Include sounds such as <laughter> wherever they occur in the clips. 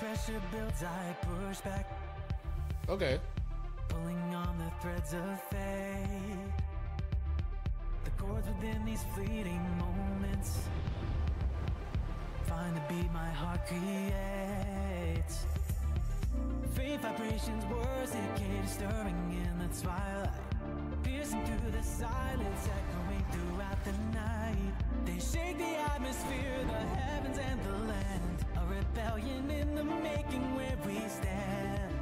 pressure builds, I push back. Okay. Pulling on the threads of fate. The chords within these fleeting moments. Find the beat my heart creates. Faint vibrations, words decay, stirring in the twilight. Piercing through the silence, echoing throughout the night. They shake the atmosphere, the heavens and the land. Rebellion in the making where we stand.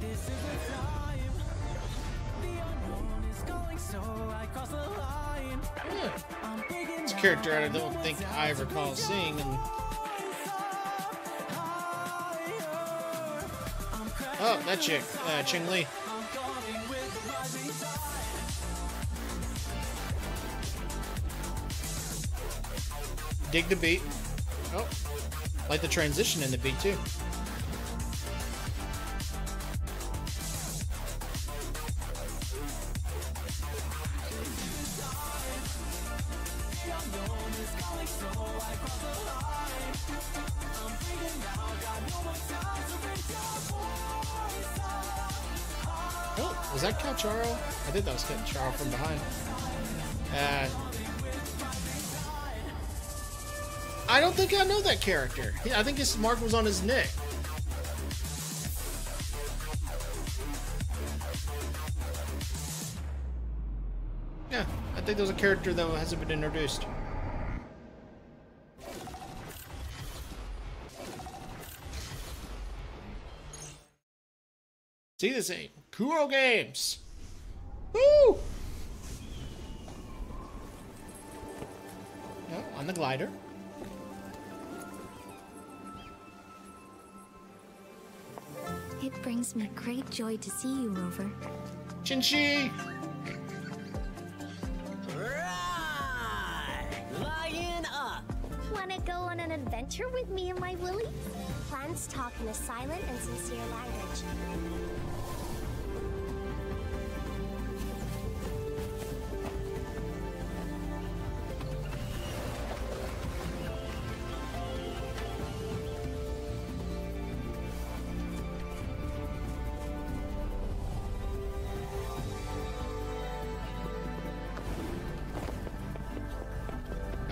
This is the time. The unknown is going, so I cross the line. It's a character I don't think I recall seeing, and higher. I'm crashing oh, that chick, uh, Changli. I'm going with the rising tide. Dig the beat. Like the transition in the beat too. Oh, was that Calcharo? I think that was Calcharo from behind. Uh, I don't think I know that character. I think his mark was on his neck. Yeah, I think there's a character that hasn't been introduced. See this ain't Kuro Games. Woo! On the glider. It brings me great joy to see you, Rover. Chinchi! Right! Lion up! Wanna go on an adventure with me and my Willie? Plants talk in a silent and sincere language.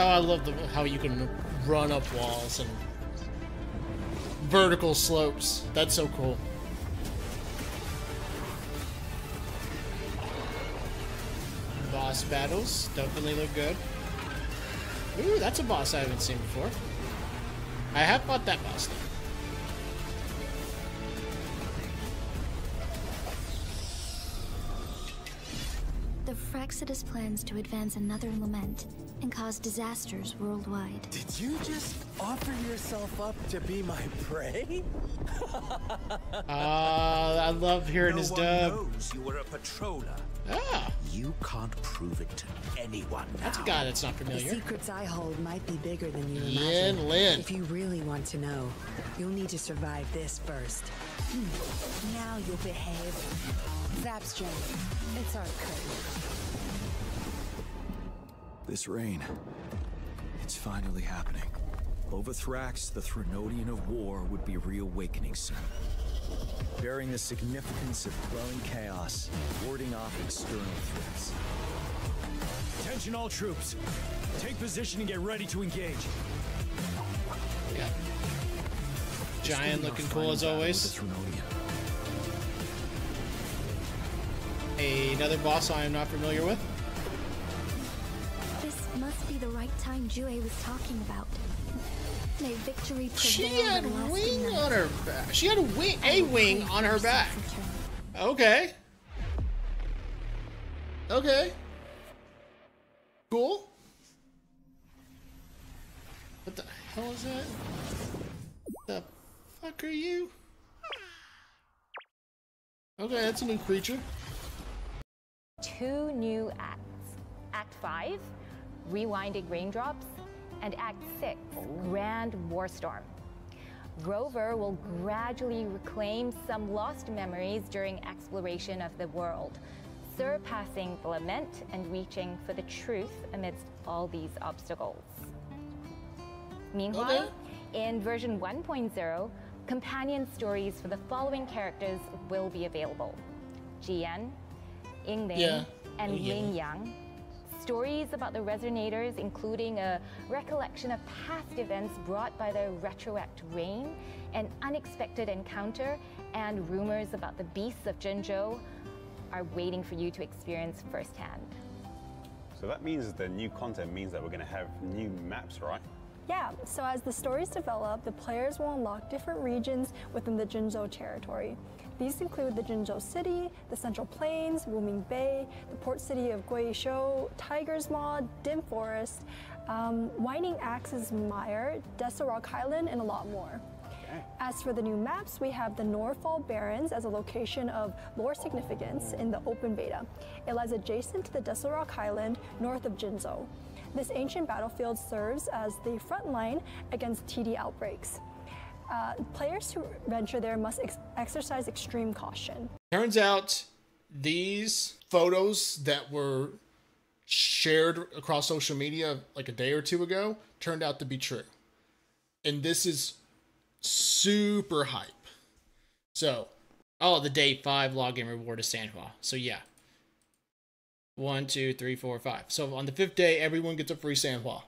Oh, I love the, how you can run up walls and vertical slopes. That's so cool. Boss battles definitely look good. Ooh, that's a boss I haven't seen before. I have fought that boss though. The Fractsidus plans to advance another lament and cause disasters worldwide. Did you just offer yourself up to be my prey? <laughs> Ah, I love hearing no his one dub. knows you were a patroller. Ah, You can't prove it to anyone now. that's a guy that's not familiar. The familiar. secrets I hold might be bigger than you Yin imagine. Lin. If you really want to know, you'll need to survive this first. Hmm. Now you'll behave. Zap strength. It's our curtain. This rain. It's finally happening. Over Thrax, the Threnodian of war would be reawakening soon. Bearing the significance of growing chaos warding off external threats. Attention all troops. Take position and get ready to engage. Yeah. Jiyan will be our looking cool as always. Another boss I am not familiar with. This must be the right time Jue was talking about. May victory prevail She had over the last wing night. on her back. She had a wing, I a will wing on her back. Okay. Okay. Cool. What the hell is that? The fuck are you? Okay, that's a new creature. two new acts Act 5, Rewinding Raindrops, and Act 6, Grand Warstorm. Rover will gradually reclaim some lost memories during exploration of the world, surpassing the lament and reaching for the truth amidst all these obstacles. Meanwhile, mm-hmm. in version 1.0, companion stories for the following characters will be available Jiyan, Yinlin, Yeah, and. Ling Yang. Stories about the Resonators, including a recollection of past events brought by the retroact rain, an unexpected encounter, and rumors about the beasts of Jinzhou, are waiting for you to experience firsthand. So that means the new content means that we're going to have new maps, right? Yeah, so as the stories develop, the players will unlock different regions within the Jinzhou territory. These include the Jinzhou City, the Central Plains, Wuming Bay, the port city of Guixu, Tiger's Maw, Dim Forest, um, Whining Aix's Mire, Desorock Highland, and a lot more. As for the new maps, we have the Norfall Barrens as a location of lore significance in the open beta. It lies adjacent to the Desolate Rock Highland, north of Jinzhou. This ancient battlefield serves as the front line against TD outbreaks. Uh, players who venture there must ex- exercise extreme caution. Turns out these photos that were shared across social media like a day or two ago turned out to be true. And this is super hype. So, oh, the day five login reward is Sanhua. So, yeah. One, two, three, four, five. So, on the fifth day, everyone gets a free Sanhua.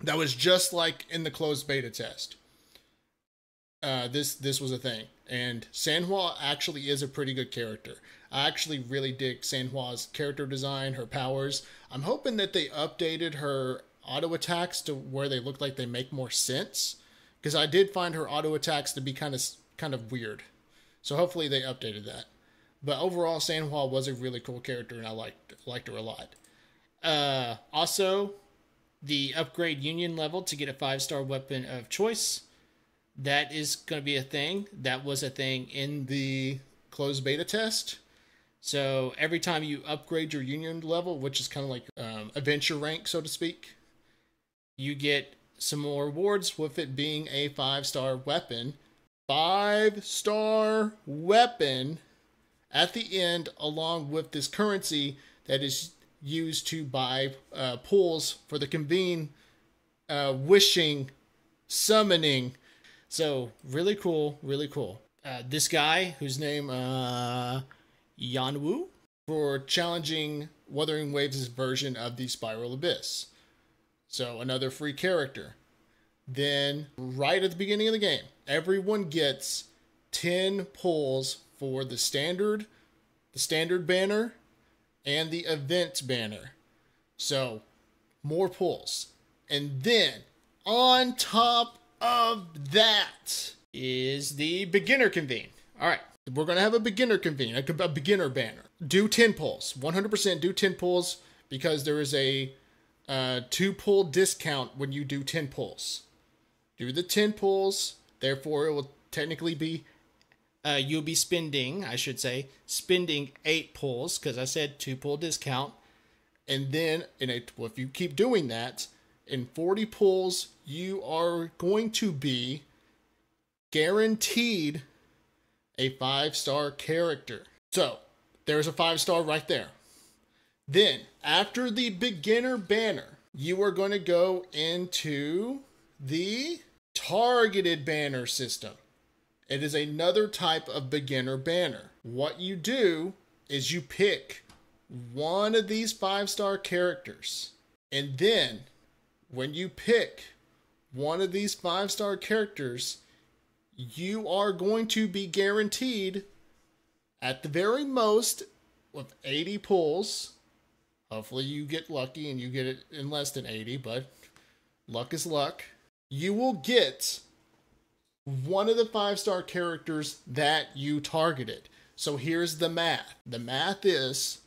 That was just like in the closed beta test. Uh, this this was a thing, and Sanhua actually is a pretty good character. I actually really dig Sanhua's character design, her powers. I'm hoping that they updated her auto attacks to where they look like they make more sense, because I did find her auto attacks to be kind of kind of weird. So hopefully they updated that. But overall, Sanhua was a really cool character, and I liked liked her a lot. Uh, also, the upgrade union level to get a five star weapon of choice. That is going to be a thing. That was a thing in the closed beta test. So every time you upgrade your union level, which is kind of like um, adventure rank, so to speak, you get some more rewards with it being a five star weapon. Five star weapon at the end, along with this currency that is used to buy uh, pulls for the convene, uh, wishing, summoning. So really cool, really cool. Uh, this guy, whose name uh, Yuanwu, for challenging Wuthering Waves' version of the Spiral Abyss. So another free character. Then, right at the beginning of the game, everyone gets 10 pulls for the standard, the standard banner, and the event banner. So, more pulls. And then, on top of that, is the beginner convene. All right, we're going to have a beginner convene, a, a beginner banner. Do 10 pulls. 100% do 10 pulls because there is a uh, two pull discount when you do 10 pulls. Do the 10 pulls, therefore, it will technically be uh, you'll be spending, I should say, spending eight pulls because I said two pull discount. And then, in a, well, if you keep doing that, in 40 pulls, you are going to be guaranteed a five star character. So, there's a five star right there. Then, after the beginner banner, you are going to go into the targeted banner system. It is another type of beginner banner. What you do is you pick one of these five star characters, and then when you pick one of these five star characters, you are going to be guaranteed at the very most with 80 pulls. Hopefully, you get lucky and you get it in less than 80, but luck is luck. You will get one of the five star characters that you targeted. So here's the math the math is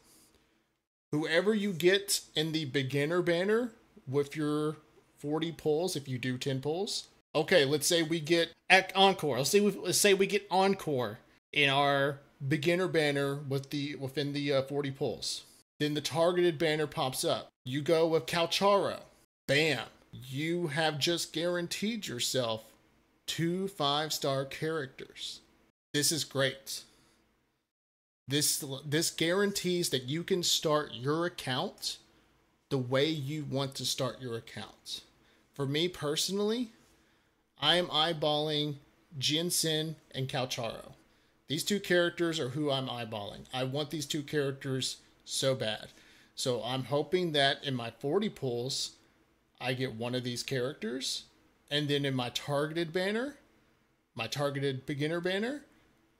whoever you get in the beginner banner with your 40 pulls, if you do 10 pulls. Okay, let's say we get Encore. Let's say we, let's say we get Encore in our beginner banner with the within the uh, 40 pulls. Then the targeted banner pops up. You go with Calcharo. Bam. You have just guaranteed yourself two five star characters. This is great. This this guarantees that you can start your account the way you want to start your account. For me personally, I am eyeballing Jinhsi and Calcharo. These two characters are who I'm eyeballing. I want these two characters so bad. So I'm hoping that in my 40 pulls, I get one of these characters. And then in my targeted banner, my targeted beginner banner,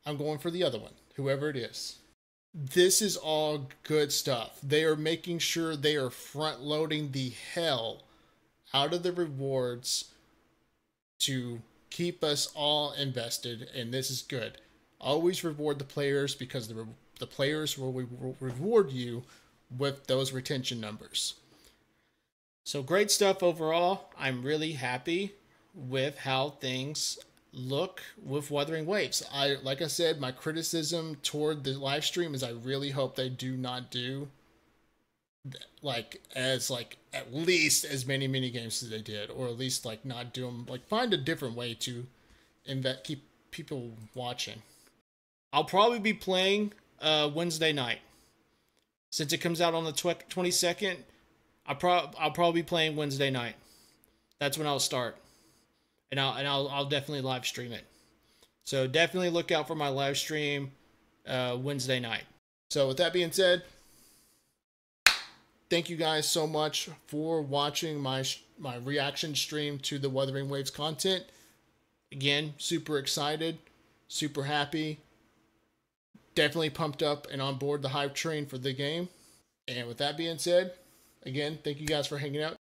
I'm going for the other one, whoever it is. This is all good stuff. They are making sure they are front loading the hell out of the rewards to keep us all invested, and this is good. Always reward the players because the, re- the players will re- reward you with those retention numbers. So great stuff overall. I'm really happy with how things look with Wuthering Waves. I like I said, my criticism toward the live stream is I really hope they do not do like as like at least as many mini games as they did, or at least like not do them like find a different way to invest keep people watching. I'll probably be playing uh Wednesday night since it comes out on the twenty second. I pro I'll probably be playing Wednesday night. That's when I'll start, and I'll and I'll I'll definitely live stream it. So definitely look out for my live stream uh, Wednesday night. So with that being said, thank you guys so much for watching my my reaction stream to the Wuthering Waves content. Again, super excited, super happy. Definitely pumped up and on board the hype train for the game. And with that being said, again, thank you guys for hanging out.